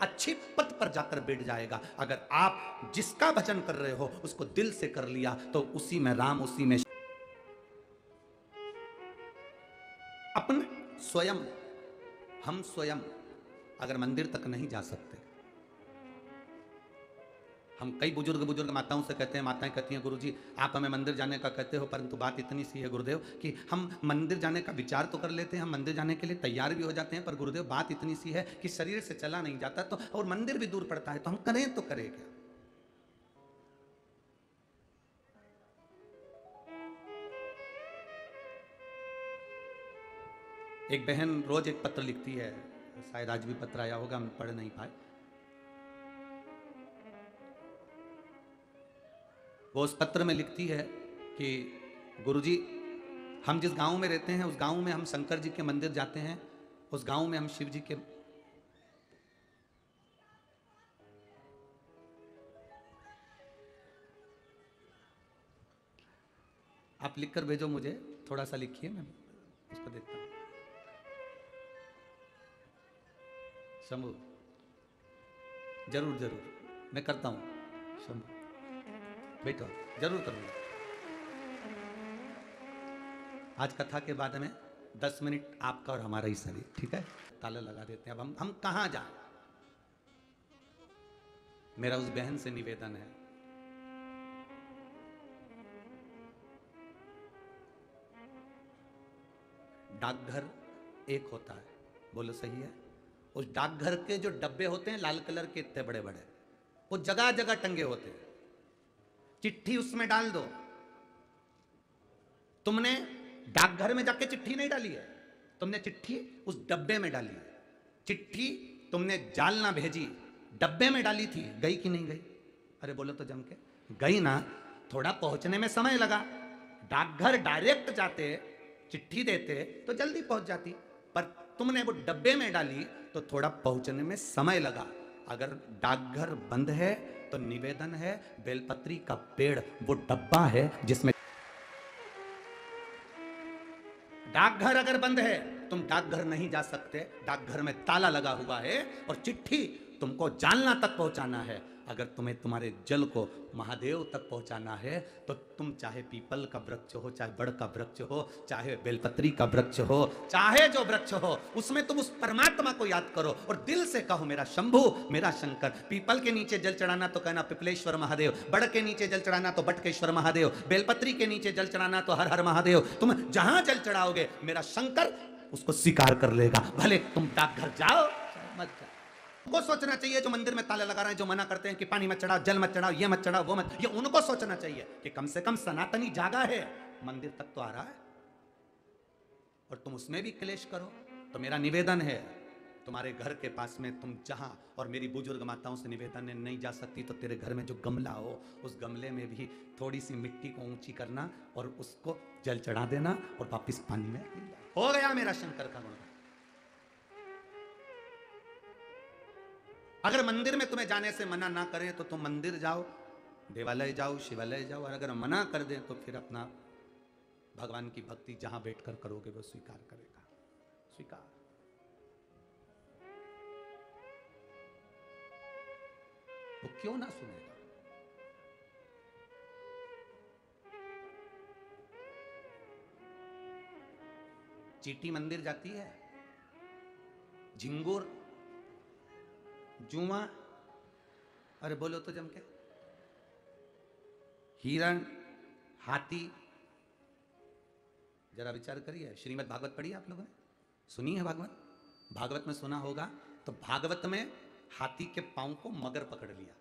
अच्छी पथ पर जाकर बैठ जाएगा। अगर आप जिसका भजन कर रहे हो, उसको दिल से कर लिया तो उसी में राम, उसी में अपने स्वयं, हम स्वयं अगर मंदिर तक नहीं जा सकते हम कई बुज़ुर्ग बुज़ुर्ग माताओं से कहते हैं, माताएँ कहती हैं, गुरुजी, आप हमें मंदिर जाने का कहते हो, परंतु बात इतनी सी है गुरुदेव कि हम मंदिर जाने का विचार तो कर लेते हैं, हम मंदिर जाने के लिए तैयार भी हो जाते हैं, पर गुरुदेव, बात इतनी सी है कि शरीर से चला नहीं जाता तो और मंदिर भी दूर पड़ता है तो हम करें तो करें क्या? एक बहन रोज एक पत्र लिखती है, शायद आज भी पत्र आया होगा, हम पढ़ नहीं पाए। वो उस पत्र में लिखती है कि गुरुजी, हम जिस गाँव में रहते हैं, उस गाँव में हम शंकर जी के मंदिर जाते हैं, उस गाँव में हम शिव जी के आप लिखकर भेजो मुझे थोड़ा सा लिखिए, मैं उसको देखता हूँ। शंभू, ज़रूर ज़रूर, मैं करता हूँ, शंभू। बैठो ज़रूर करूँगा। आज कथा के बाद में दस मिनट आपका और हमारा ही शरीर ठीक है? ताला लगा देते हैं। अब हम हम कहाँ जाएँ? मेरा उस बहन से निवेदन है। डाकघर एक होता है। बोलो, सही है? उस डाकघर के जो डब्बे होते हैं, लाल कलर के, इतने बड़े बड़े वो जगह जगह टंगे होते हैं। चिट्ठी उसमें डाल दो। तुमने डाकघर में जाके चिट्ठी नहीं डाली है? तुमने चिट्ठी उस डब्बे में डाली है। चिट्ठी तुमने जाल ना भेजी, डब्बे में डाली थी। गई कि नहीं गई? अरे बोलो तो जम के। गई ना, थोड़ा पहुँचने में समय लगा। डाकघर डायरेक्ट जाते, चिट्ठी देते तो जल्दी पहुँच जाती। पर तुमने वो डब्बे में डाली तो थोड़ा पहुँचने में समय लगा। अगर डाकघर बंद है तो निवेदन है, बेलपत्री का पेड़, वो डब्बा है, जिसमें डाकघर अगर बंद है, तुम डाकघर नहीं जा सकते। डाकघर में ताला लगा हुआ है और चिट्ठी तुमको जालना तक पहुंचाना है। अगर तुम्हें तुम्हारे जल को महादेव तक पहुंचाना है तो तुम चाहे पीपल का वृक्ष हो, चाहे बड़ का वृक्ष हो, चाहे बेलपत्री का वृक्ष हो, चाहे जो वृक्ष हो, उसमें तुम उस परमात्मा को याद करो और दिल से कहो, मेरा शंभु, मेरा शंकर, पीपल के नीचे जल चढ़ाना तो कहना पिपलेश्वर महादेव, बड़ के नीचे जल चढ़ाना तो बटकेश्वर महादेव, बेलपत्री के नीचे जल चढ़ाना तो हर हर महादेव। तुम जहाँ जल चढ़ाओगे, मेरा शंकर उसको स्वीकार कर लेगा। भले तुम डाकघर जाओ मत जाओ। उनको सोचना चाहिए जो मंदिर में ताले लगा रहे हैं, जो मना करते हैं कि पानी मत चढ़ाओ, जल मत चढ़ाओ, ये मत चढ़ाओ, वो मत, ये उनको सोचना चाहिए कि कम से कम सनातनी जागा है, मंदिर तक तो आ रहा है। और तुम उसमें भी क्लेश करो तो मेरा निवेदन है, तुम्हारे घर के पास में तुम जहाँ और मेरी बुज़ुर्ग माताओं से निवेदन है, नहीं जा सकती तो तेरे घर में जो गमला हो, उस गमले में भी थोड़ी सी मिट्टी को ऊँची करना और उसको जल चढ़ा देना और वापिस पानी में। हो गया मेरा शंकर का गुण। अगर मंदिर में तुम्हें जाने से मना ना करें तो तुम मंदिर जाओ, देवालय जाओ, शिवालय जाओ, और अगर मना कर दें तो फिर अपना भगवान की भक्ति जहाँ बैठकर करोगे, वो स्वीकार करेगा। स्वीकार। वो क्यों ना सुनेगा चीटी मंदिर जाती है? झिंगुर जुआ अरे बोलो तो जम के। हिरण, हाथी, जरा विचार करिए। श्रीमद् भागवत पढ़ी आप लोगों ने? सुनी है भागवत? भागवत में सुना होगा तो भागवत में हाथी के पाँव को मगर पकड़ लिया।